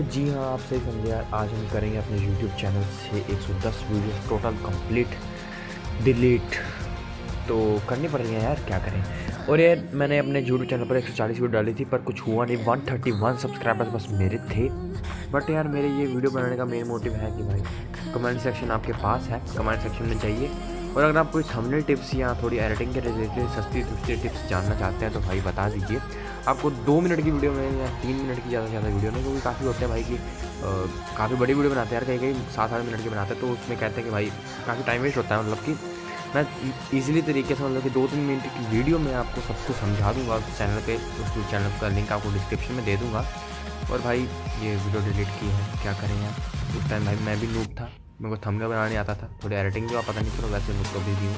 जी हाँ आप सही समझे यार। आज हम करेंगे अपने यूट्यूब चैनल से 110 वीडियो टोटल कंप्लीट डिलीट तो करनी पड़ रही है यार, क्या करें? और यार, मैंने अपने यूट्यूब चैनल पर 140 वीडियो डाली थी, पर कुछ हुआ नहीं। 131 सब्सक्राइबर्स बस मेरे थे। बट यार, मेरे ये वीडियो बनाने का मेन मोटिव है कि भाई कमेंट सेक्शन आपके पास है। कमेंट सेक्शन में चाहिए और अगर आप कोई थंबनेल टिप्स या थोड़ी एडिटिंग के रिलेटेड सस्ती सस्ती टिप्स जानना चाहते हैं तो भाई बता दीजिए। आपको दो मिनट की वीडियो में या तीन मिनट की ज़्यादा से ज़्यादा वीडियो में क्योंकि काफ़ी होते हैं भाई कि काफ़ी बड़ी वीडियो बनाते हैं यार कहीं कहीं सात आठ मिनट की बनाते हैं तो उसमें कहते हैं कि भाई काफ़ी टाइम वेस्ट होता है मतलब कि मैं इजीली तरीके से मतलब कि दो तीन मिनट की वीडियो में आपको सब कुछ समझा दूँगा उस चैनल पे उस चैनल का लिंक आपको डिस्क्रिप्शन में दे दूँगा। और भाई, ये वीडियो डिलीट की है, क्या करें यार? उस टाइम भाई मैं भी नूब था, मेरे को थंबनेल बनाने आता था, थोड़ी एडिटिंग भी पता नहीं चलो वैसे नूब तो भी हूँ।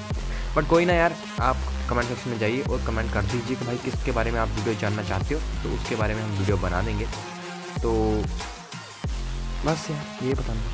बट कोई ना यार, आप कमेंट सेक्शन में जाइए और कमेंट कर दीजिए कि भाई किसके बारे में आप वीडियो जानना चाहते हो तो उसके बारे में हम वीडियो बना देंगे। तो बस यार, ये बताना था।